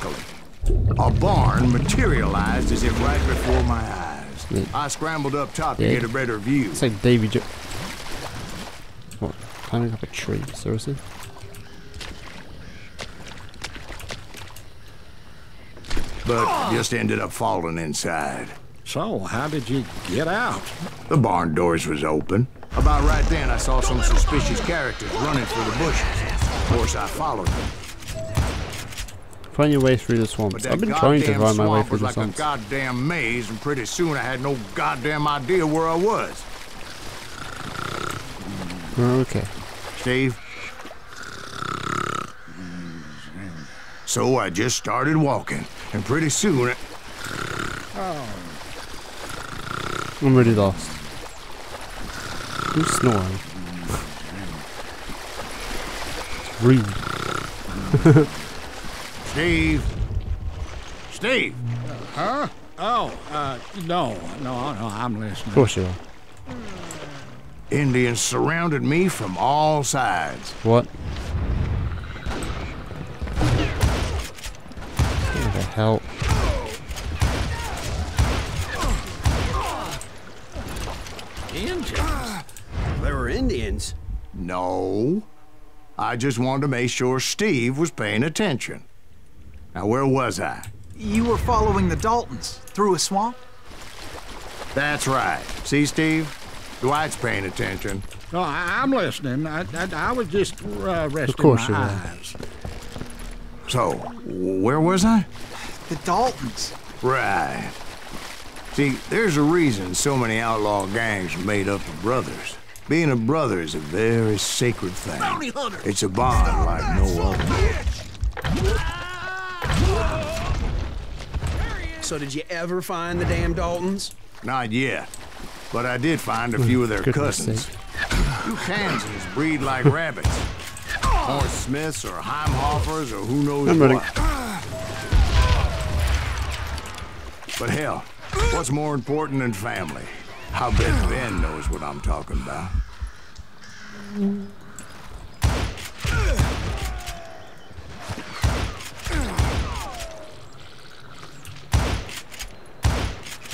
powder. But luckily, a barn materialized as if right before my eyes. Yeah. I scrambled up top Yeah. to get a better view. It's like Davy Jo- What? Climbing up a tree? Seriously? but just ended up falling inside. So, how did you get out? The barn doors was open. About right then, I saw some suspicious characters running through the bushes. Of course, I followed them. Find your way through the But swamps. I've been trying to find my way swamp through was the like swamps. a goddamn maze, and pretty soon I had no goddamn idea where I was. Okay. Steve? So I just started walking, and pretty soon, it- oh. I'm really lost. Who's snoring? It's rude. Steve? Steve? Huh? Oh, uh, no, no, no, I'm listening. Of course you are. Indians surrounded me from all sides. What? What the hell? Indians? There were Indians. No. I just wanted to make sure Steve was paying attention. Now, where was I? You were following the Daltons through a swamp? That's right. See, Steve? Dwight's paying attention. No, I, I'm listening. I, I, I was just uh, resting of course my you were. So, where was I? The Daltons. Right. See, there's a reason so many outlaw gangs are made up of brothers. Being a brother is a very sacred thing. It's a bond like no other. So did you ever find the damn Daltons? Not yet. But I did find a few of their Goodness cousins. sake. You Kansans breed like rabbits. Horse Smiths or Heimhoffers or who knows I'm ready. what. But hell, what's more important than family? I bet Ben knows what I'm talking about.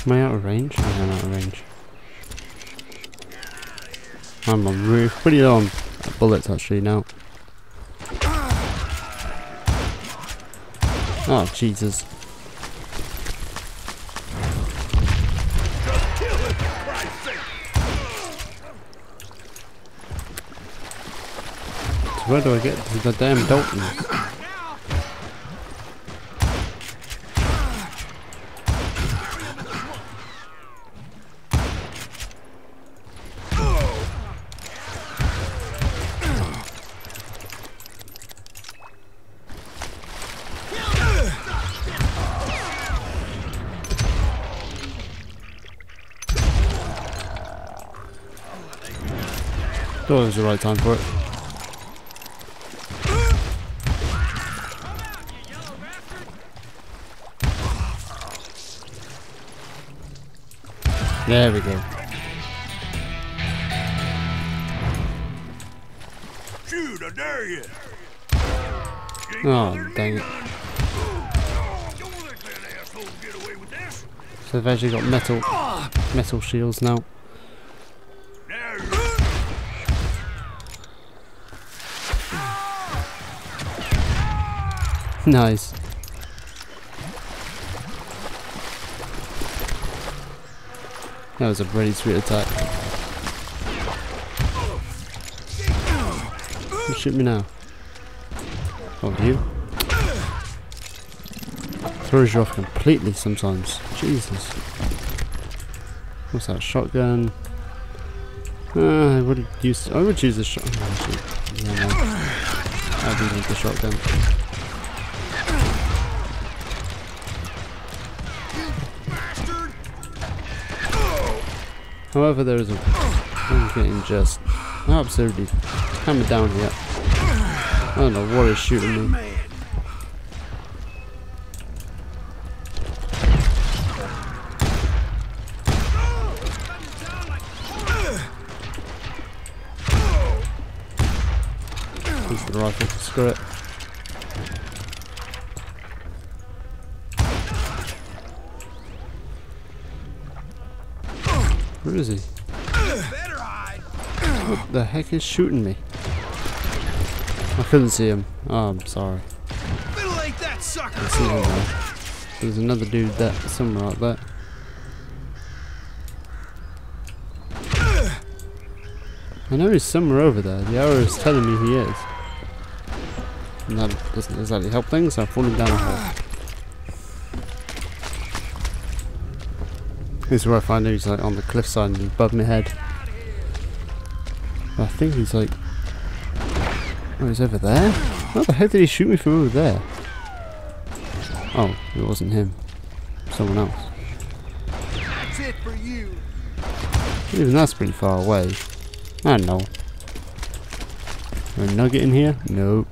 Am I out of range? I am out of range. I'm on roof. Pretty low on bullets actually now. Oh Jesus. So where do I get to the damn Dalton? Thought it was the right time for it. There we go. Shoot, I dare you. Oh, dang it. So they've actually got metal metal shields now. Nice. That was a pretty sweet attack. You shoot me now. Oh, you? Throws you off completely sometimes. Jesus. What's that? Shotgun. Uh, I would use. I would shot. oh, actually, yeah, no. I do need the shotgun. However, there is a. I'm getting just absolutely hammered down here. I don't know what is shooting me. Use the. Screw it. Where is he? What the heck is shooting me? I couldn't see him. Oh, I'm sorry. That sucker! I see him now. There's another dude that somewhere out there. I know he's somewhere over there. The arrow is telling me he is. And that doesn't exactly help things. I'm falling down a hole. This is where I find he's like on the cliffside and above my head. I think he's like... Oh, he's over there? How the hell did he shoot me from over there? Oh, it wasn't him. Someone else. That's it for you. Even that's pretty far away. I don't know. A nugget in here? Nope.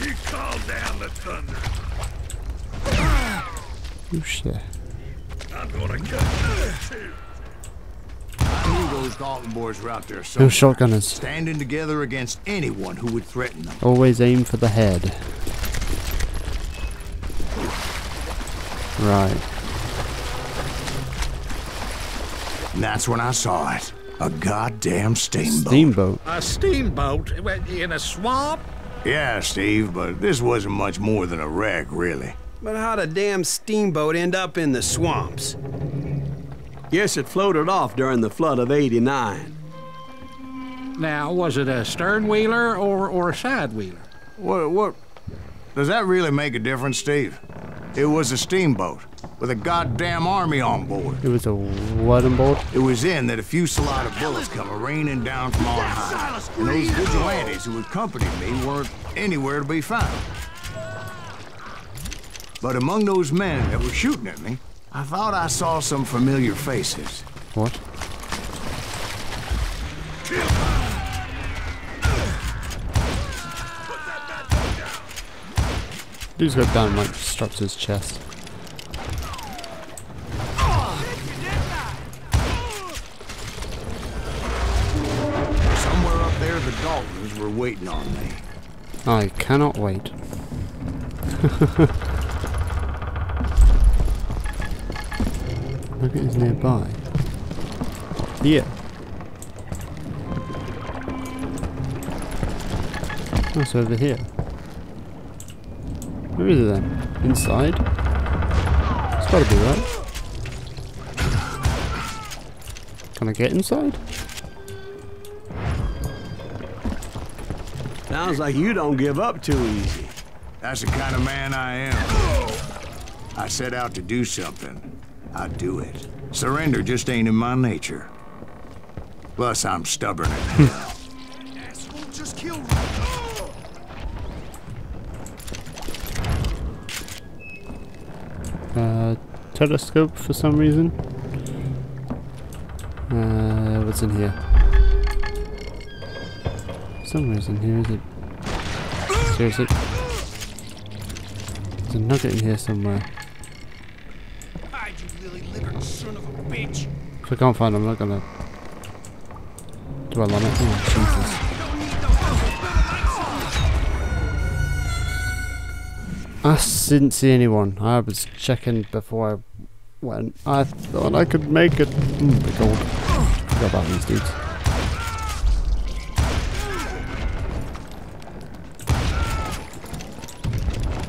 He called down the thunder. Oh shit. I'm gonna cut you too. I knew those Dalton boys were out there No somewhere, shotgunners. standing together against anyone who would threaten them. Always aim for the head. Right. And that's when I saw it. A goddamn steamboat. Steamboat. A steamboat in a swamp? Yeah, Steve, but this wasn't much more than a wreck, really. But how'd a damn steamboat end up in the swamps? Guess it floated off during the flood of 89. Now, was it a stern wheeler or, or a side wheeler? What, what? Does that really make a difference, Steve? It was a steamboat with a goddamn army on board. It was a what on board? It was in that a fusillade of bullets come raining down from on high. And those vigilantes who accompanied me weren't anywhere to be found. But among those men that were shooting at me, I thought I saw some familiar faces. What? Dude's got down like strapped to his chest. Somewhere up there, the Daltons were waiting on me. I cannot wait. Look at his nearby. Yeah. Oh, That's over here. Where is it then? Inside? It's gotta be right. Can I get inside? Sounds like you don't give up too easy. That's the kind of man I am. I set out to do something. I do it. Surrender just ain't in my nature. Plus, I'm stubborn as hell. Asshole just killed me. Uh, telescope for some reason. Uh, what's in here? Somewhere's in here, is it? Seriously? There's a nugget in here somewhere. If I can't find it, I'm not gonna dwell on it. Oh, Jesus. I didn't see anyone. I was checking before I went. I thought I could make it. Mm, the gold. Forgot about these dudes.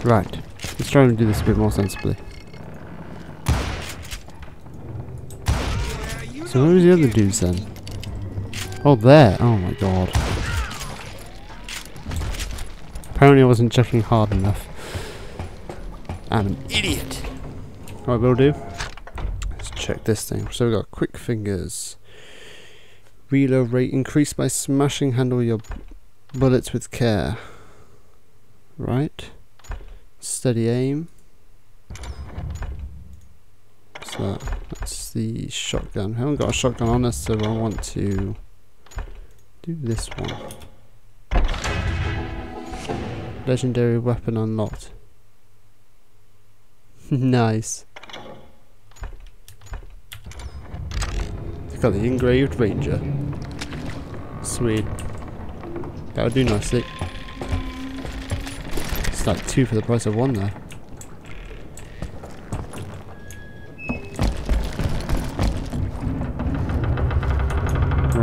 Right. Let's try and do this a bit more sensibly. So where was the other dudes then? Oh, there. Oh my god. Apparently I wasn't checking hard enough. I'm an idiot. What we'll do. Let's check this thing. So we've got quick fingers. Reload rate increased by smashing handle your bullets with care. Right. Steady aim. What's that? That's the shotgun. I haven't got a shotgun on us, so I want to do this one. Legendary weapon unlocked. nice. Got the engraved ranger. Sweet. That'll do nicely. It's like two for the price of one there.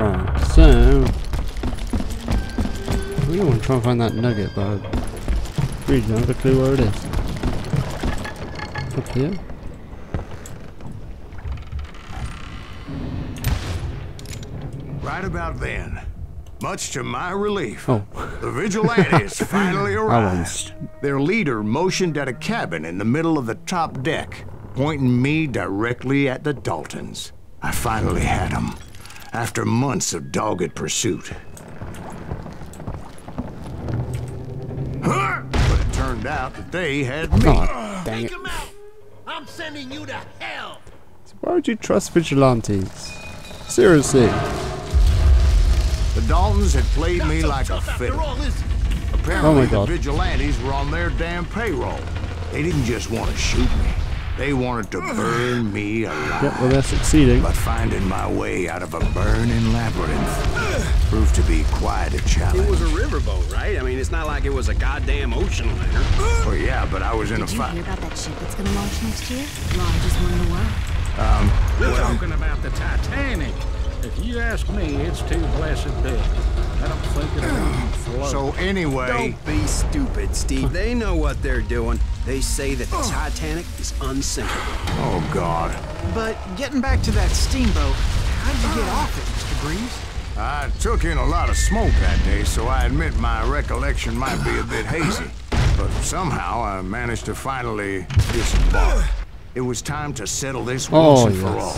Right, so... I really want to try and find that nugget, but I really don't have a clue where it is. Up here? Right about then, much to my relief, Oh. the vigilantes finally arrived. Their leader motioned at a cabin in the middle of the top deck, pointing me directly at the Daltons. I finally had them, after months of dogged pursuit. But it turned out that they had me. Oh, dang it. I'm sending you to hell. Why would you trust vigilantes? Seriously. The Daltons had played me like a fiddle. Apparently, Oh my the vigilantes were on their damn payroll. They didn't just want to shoot me. They wanted to burn me alive. Yep, well they're succeeding. But finding my way out of a burning labyrinth proved to be quite a challenge. It was a riverboat, right? I mean, it's not like it was a goddamn ocean liner. Oh yeah, but I was in a Did you fight. hear about that ship that's gonna launch next year? Largest one in the world. Um, We're talking about the Titanic. If you ask me, it's too blessed big. I don't think it'll even float. So anyway, Don't be stupid, Steve. They know what they're doing. They say that the oh. Titanic is unsinkable. oh god, But getting back to that steamboat, how did you get off it, Mr. Greaves? I took in a lot of smoke that day, so I admit my recollection might be a bit hazy. But somehow I managed to finally disembark. It was time to settle this once Oh, and for all.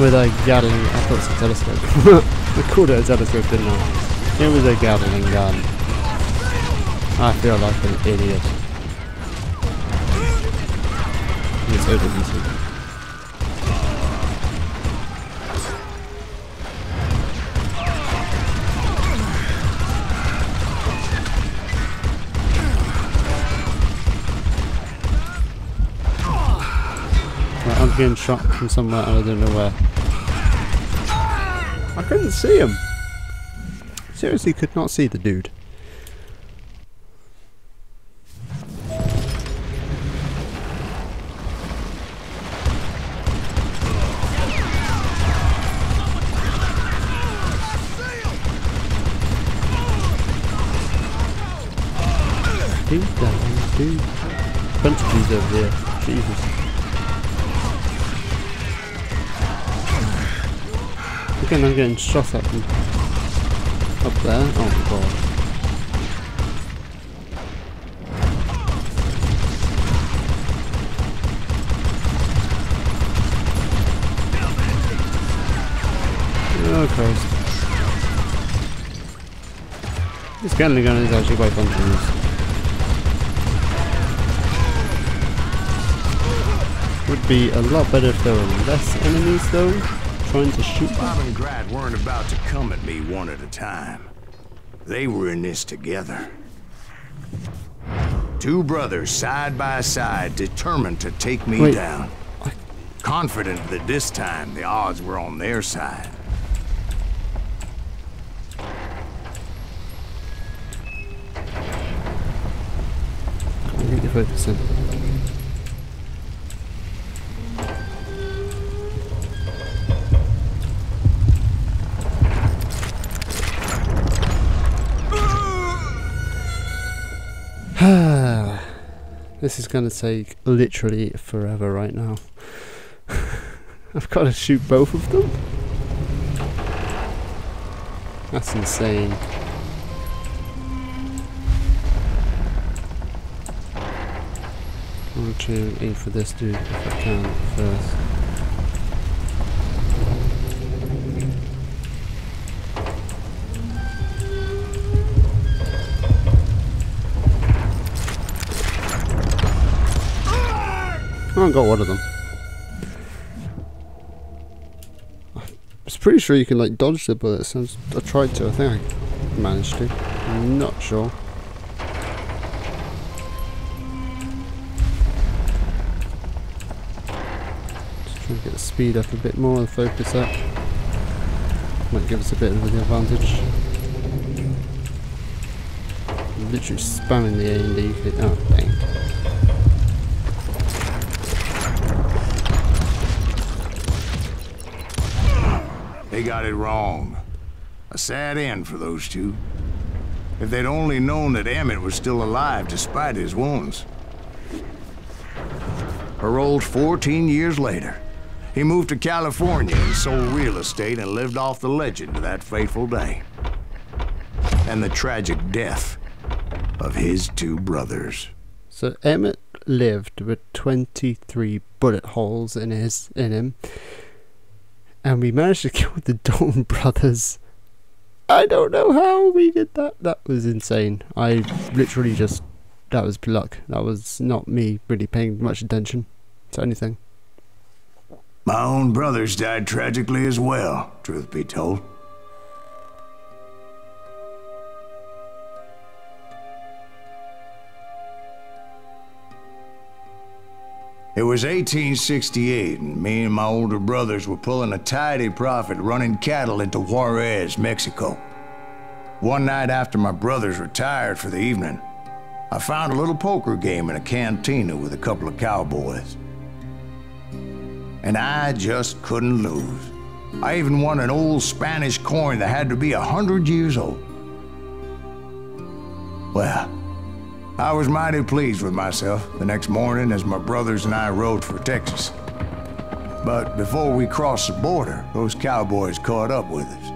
With a Gatling... I thought it was a telescope. I called it a telescope, didn't I? It was a Gatling gun. I feel like an idiot. It's overheated. Right, I'm getting shot from somewhere and I don't know where. I couldn't see him. Seriously, could not see the dude. I'm getting shot at up there. Oh god. Oh Christ. This Gatling gun is actually quite fun to use. Would be a lot better if there were less enemies though, trying to shoot. Bob and Grat weren't about to come at me one at a time. They were in this together. Two brothers side by side, determined to take me Wait. down. Confident that this time the odds were on their side. You focusing. This is going to take literally forever right now. I've got to shoot both of them? That's insane. I want to aim for this dude if I can first. Oh, I got one of them. I was pretty sure you can like dodge the bullets. I, I tried to. I think I managed to. I'm not sure. Just trying to get the speed up a bit more, the focus up. Might give us a bit of an advantage. I'm literally spamming the A and D. Oh, dang. Got it wrong. A sad end for those two. If they'd only known that Emmett was still alive despite his wounds. Paroled 14 years later, he moved to California and sold real estate and lived off the legend of that fateful day. And the tragic death of his two brothers. So Emmett lived with 23 bullet holes in his in him, and we managed to kill the Dalton brothers. I don't know how we did that. That was insane. I literally just that was luck. That was not me really paying much attention to anything. My own brothers died tragically as well, truth be told. It was 1868, and me and my older brothers were pulling a tidy profit running cattle into Juarez, Mexico. One night after my brothers retired for the evening, I found a little poker game in a cantina with a couple of cowboys. And I just couldn't lose. I even won an old Spanish coin that had to be a hundred years old. Well, I was mighty pleased with myself the next morning as my brothers and I rode for Texas. But before we crossed the border, those cowboys caught up with us.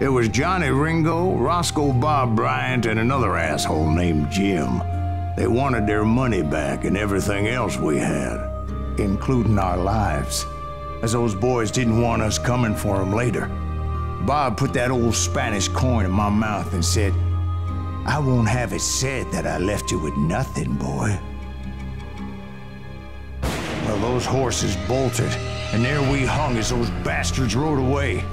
It was Johnny Ringo, Roscoe Bob Bryant, and another asshole named Jim. They wanted their money back and everything else we had, including our lives, as those boys didn't want us coming for them later. Bob put that old Spanish coin in my mouth and said, I won't have it said that I left you with nothing, boy. Well, those horses bolted, and there we hung as those bastards rode away.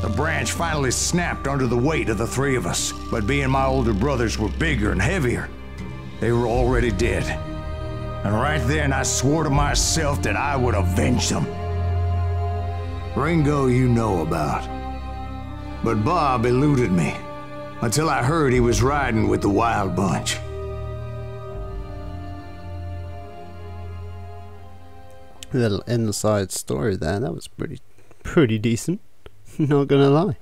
The branch finally snapped under the weight of the three of us, but being my older brothers were bigger and heavier, they were already dead. And right then I swore to myself that I would avenge them. Ringo you know about. But Bob eluded me until I heard he was riding with the Wild Bunch. little inside story there. That was pretty, pretty decent. Not gonna lie.